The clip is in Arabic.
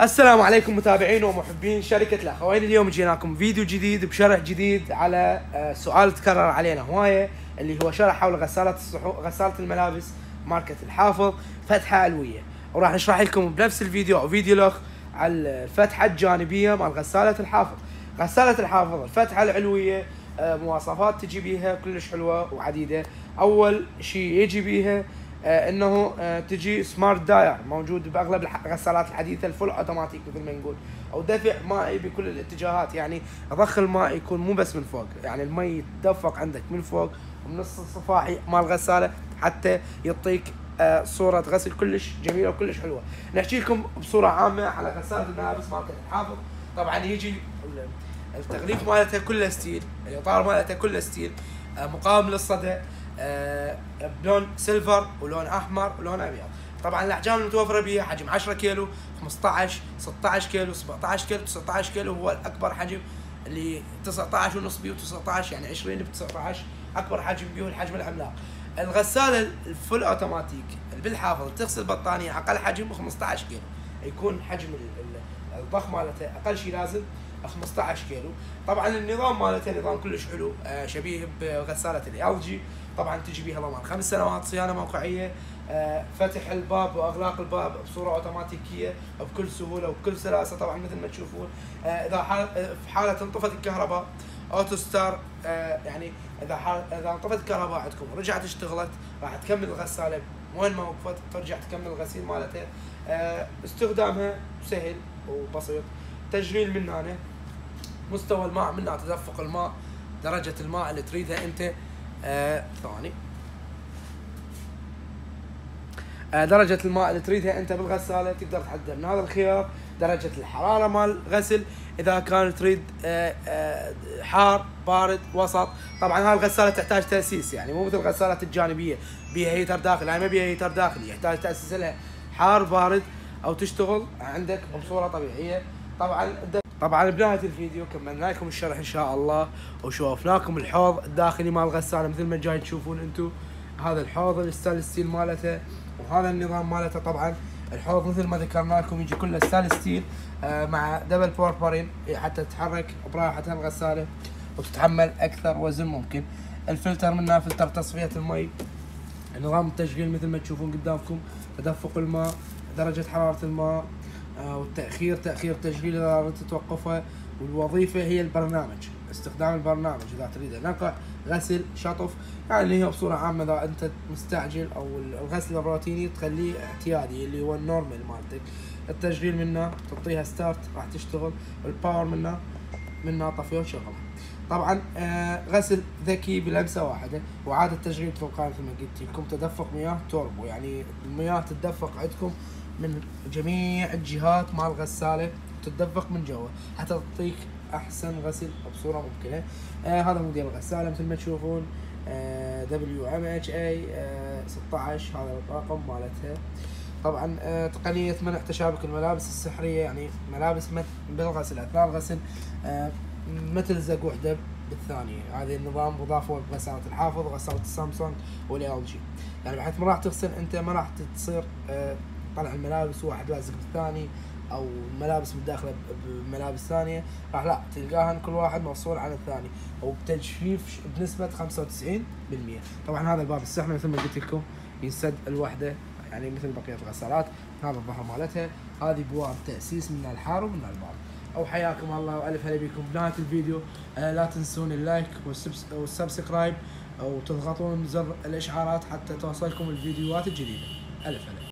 السلام عليكم متابعين ومحبين شركة الأخوين. اليوم جيناكم فيديو جديد بشرح جديد على آه، سؤال تكرر علينا هواية اللي هو شرح حول غسالة الصحو غسالة الملابس ماركة الحافظ فتحة علوية. وراح نشرح لكم بنفس الفيديو أو فيديو لخ على الفتحة الجانبية مال غسالة الحافظ. غسالة الحافظ الفتحة العلوية آه، مواصفات تجي بيها كلش حلوة وعديدة. أول شيء يجي بيها إنه آه، تجي smart داير موجود بأغلب الغسالات الحديثه ال full automatic مثل ما نقول أو دفع مائي بكل الاتجاهات. يعني ضخ الماء يكون مو بس من فوق. يعني المي يتدفق عندك من فوق ومن الصفاحي مال الغسالة حتى يعطيك آه، صورة غسل كلش جميلة وكلش حلوة. نحكي لكم بصورة عامة على غسالة الملابس مالت الحافظ طبعا يجي التغليف مالتها كله steel الإطار مالتها كله steel مقاوم للصدى آه، بلون silver ولون أحمر ولون أبيض. طبعا الأحجام المتوفرة بها حجم 10 كيلو 15 16 كيلو 17 كيلو 19 كيلو هو الأكبر حجم اللي 19 ونص بيو 19 يعني 20 ب 19 أكبر حجم بيو الحجم العملاق. الغسالة ال full automatic بالحافظ تغسل بطانية أقل حجم 15 كيلو. يكون حجم الضخ مالته أقل شيء لازم. 15 كيلو. طبعا النظام مالته نظام كلش حلو آه، شبيه بغسالة LG طبعا تجي بها ضمان. خمس سنوات صيانة موقعية آه، فتح الباب وأغلاق الباب بصورة أوتوماتيكية بكل سهولة وبكل سلاسة طبعا مثل ما تشوفون. آه، إذا في حالة انطفت الكهرباء auto start يعني إذا إذا انطفت الكهرباء عندكم ورجعت اشتغلت راح تكمل الغسالة. وين ما وقفت ترجع تكمل الغسيل مالتها استخدامها سهل وبسيط. تشغيل من هنا. مستوى الماء منها تدفق الماء درجة الماء اللي تريدها أنت. آه ثواني. آه درجة الماء اللي تريدها أنت بالغسالة تقدر تحدد. من هذا الخيار درجة الحرارة مال الغسل إذا كان تريد آه آه حار بارد وسط. طبعا هاي الغسالة تحتاج تأسيس يعني. مو مثل الغسالات الجانبية. بيها heater داخلي. هاي ما بيها heater داخلي. يحتاج تأسيس لها. حار بارد أو تشتغل عندك بصورة طبيعية. طبعا طبعا بنهايه الفيديو كملنا لكم الشرح إن شاء الله وشوفناكم الحوض الداخلي مال الغساله مثل ما جاي تشوفون أنتم هذا الحوض ال stainless steel مالته وهذا النظام مالته طبعا. الحوض مثل ما ذكرنا لكم يجي كله stainless steel آه مع double ball bearing حتى تتحرك براحة الغسالة وتتحمل أكثر وزن ممكن. الفلتر منها فلتر تصفية المي. نظام التشغيل مثل ما تشوفون قدامكم تدفق الماء درجة حرارة الماء والتاخير تأخير تشغيل إذا أردت توقفها والوظيفة هي البرنامج استخدام البرنامج إذا تريد نقع غسل شطف يعني هي بصورة عامة إذا أنت مستعجل أو الغسل الروتيني تخليه اعتيادي اللي هو ال normal مالتك. التشغيل منه تعطيها start راح تشتغل. ال power منه منه طفية وشغلة. طبعا آه غسل ذكي بلمسة واحدة وعادة تشغيل تلقائي مثل ما قلت لكم تدفق مياه توربو يعني المياه تتدفق عندكم من جميع الجهات مال الغسالة تتدفق من جوا حتى تعطيك أحسن غسل بصورة ممكنة. آه هذا موديل الغسالة مثل ما تشوفون WMHE 16 هذا الرقم مالتها. طبعا آه تقنية منع تشابك الملابس السحرية يعني ملابس بالغسل أثناء الغسل آه ما تلزق وحدة بالثانية. هذا النظام مضاف بغسالة الحافظ وغساله السامسونج والال جي يعني بحيث ما راح تغسل أنت ما راح تصير آه طلع الملابس واحد لازق بالثاني أو ملابس متداخله بملابس ثانية راح لا تلقاها كل واحد مفصول عن الثاني. وبتجفيف بنسبة 95% طبعا هذا الباب السحنه مثل ما قلت لكم ينسد الوحدة يعني مثل بقية الغسالات. هذا الظهر مالتها. هذه بواب تأسيس من الحار ومن البارد. وحياكم الله وألف هلا بكم بنهايه الفيديو. آه لا تنسون ال like وال subscribe وتضغطون زر الإشعارات حتى توصلكم الفيديوهات الجديدة. ألف هلا.